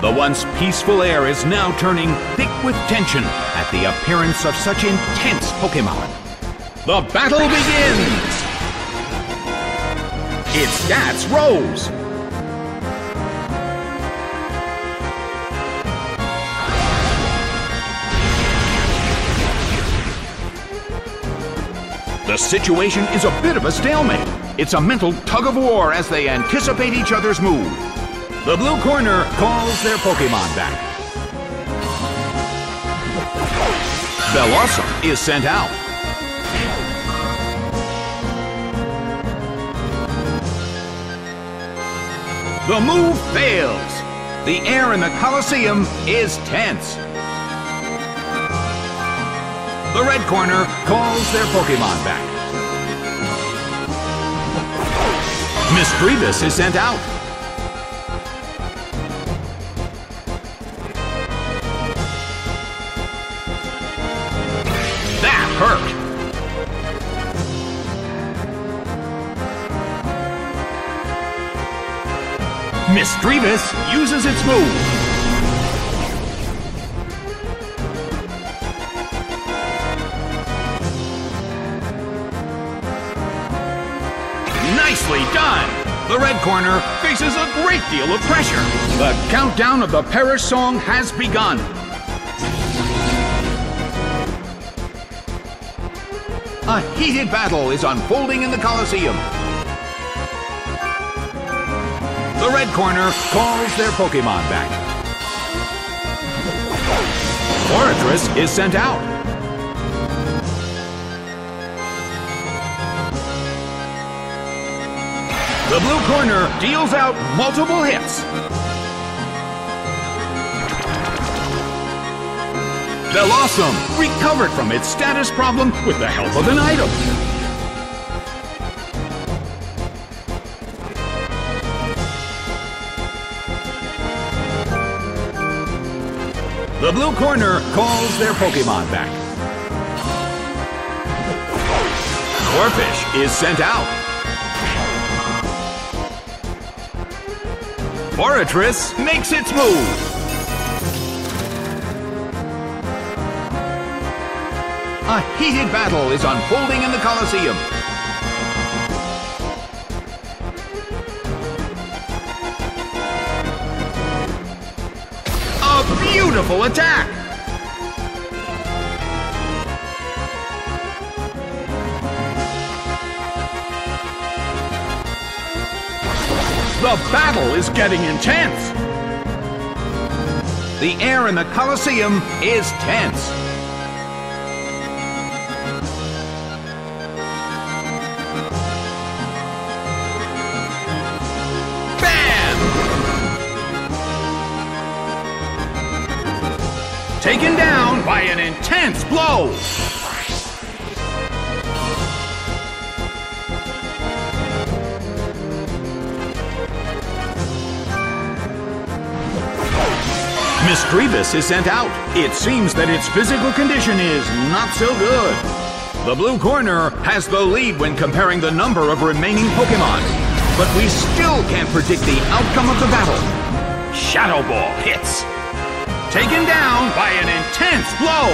The once peaceful air is now turning thick with tension at the appearance of such intense Pokemon. The battle begins! Its stats rose. The situation is a bit of a stalemate. It's a mental tug of war as they anticipate each other's move. The blue corner calls their Pokemon back. Bellossom is sent out. The move fails. The air in the Colosseum is tense. The red corner calls their Pokemon back. Misdreavus is sent out. Misdreavus uses its move. Nicely done! The red corner faces a great deal of pressure. The countdown of the Perish song has begun. A heated battle is unfolding in the Colosseum. The red corner calls their Pokemon back. Forretress is sent out. The blue corner deals out multiple hits. Bellossom recovered from its status problem with the help of an item. The blue corner calls their Pokemon back. Corphish is sent out. Forretress makes its move. A heated battle is unfolding in the Colosseum. Beautiful attack! The battle is getting intense! The air in the Colosseum is tense. By an intense blow! Misdreavus is sent out. It seems that its physical condition is not so good. The blue corner has the lead when comparing the number of remaining Pokemon. But we still can't predict the outcome of the battle. Shadow Ball hits. Taken down by an intense blow.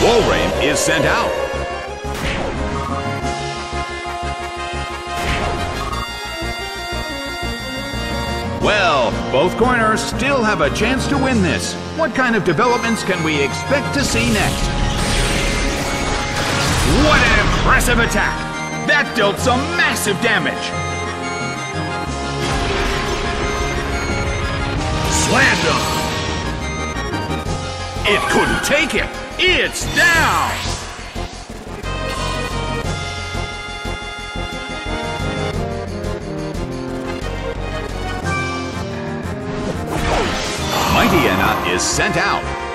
Walrein is sent out. Well, both corners still have a chance to win this. What kind of developments can we expect to see next? What an impressive attack! That dealt some massive damage! Him! It couldn't take it! It's down! Mightyena is sent out.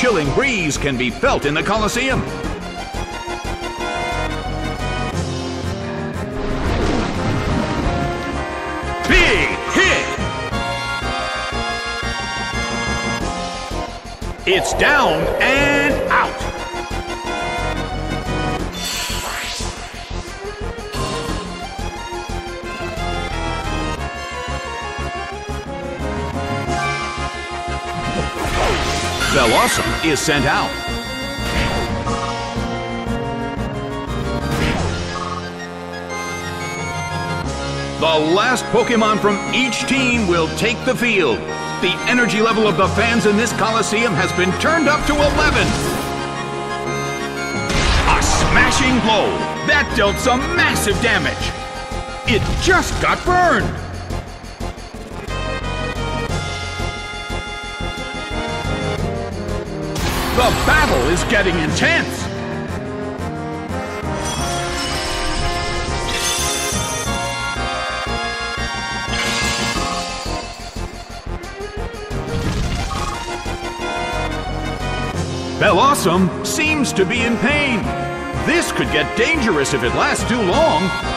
Chilling breeze can be felt in the Colosseum. Big hit! It's down and out. Bellossom is sent out. The last Pokemon from each team will take the field. The energy level of the fans in this Coliseum has been turned up to 11. A smashing blow. That dealt some massive damage. It just got burned. The battle is getting intense. Bellossom seems to be in pain. This could get dangerous if it lasts too long.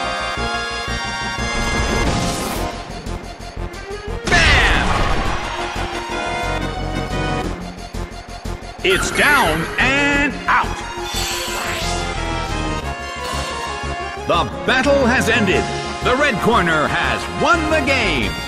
It's down and out. The battle has ended. The red corner has won the game.